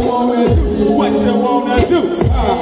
you wanna do? What you wanna do? Tell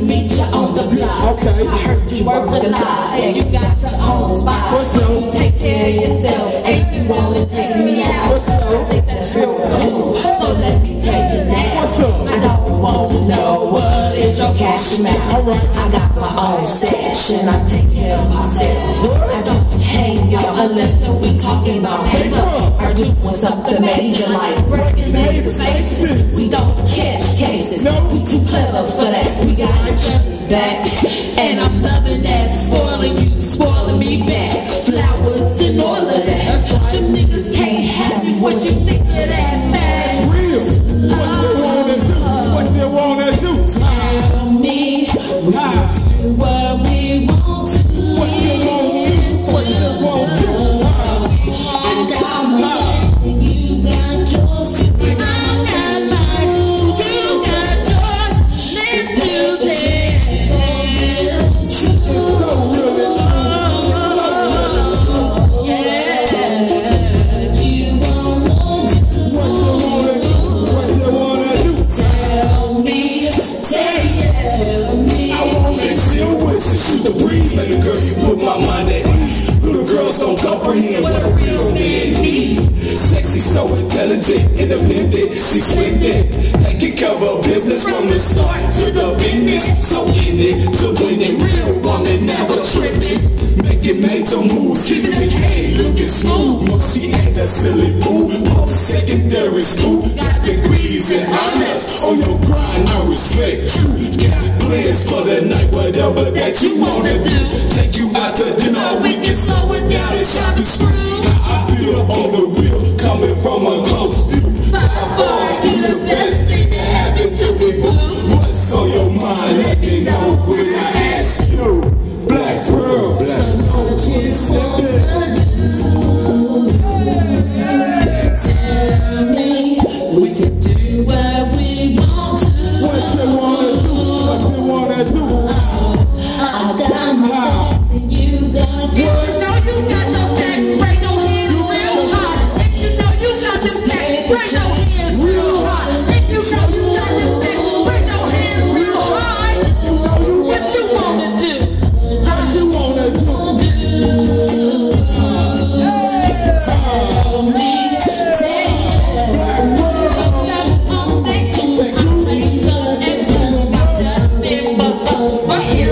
to meet you on the block. Okay. I heard you work a lot and you got your own spot. What's up? You take care of yourself and you wanna take me out. What's up? I think that's real cool. So let me tell you now. What's up? I don't wanna know what is your cash amount. All right. I got my own stash and I take care of myself. I don't hang y'all unless we talking about paper or doing something major like breaking neighbors' faces. We don't catch cases. No. We too clever for that. We got each other's back. And I'm loving that. Spoiling you, spoiling me back. Flowers and all of that. That's right. Them niggas can't have me. What you think of that, man? Real. What you wanna do? What you wanna do? Tell me. We Ah. do what the breeze, baby girl, you put my mind at ease. Little girls don't comprehend what a real man needs. Sexy, so intelligent, independent, she's splendid. Taking care of business from the start to the finish. So in it to win it, real woman never tripping. Making major moves, keeping it A, looking smooth. No, she ain't a silly fool. Post secondary school, got degrees in honors. On your grind, I respect you. Plans for the night, whatever that you wanna do. Take you out to dinner, we can slow it down and shop the screw. How I feel on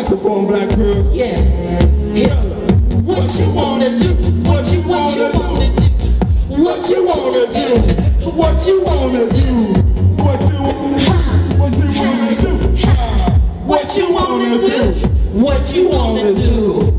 question for him, Black Pearl. Yeah. Yeah. What you wanna do? What you what you wanna do? What you wanna do? What you wanna do? What you what you wanna do? What you wanna do? What you wanna do?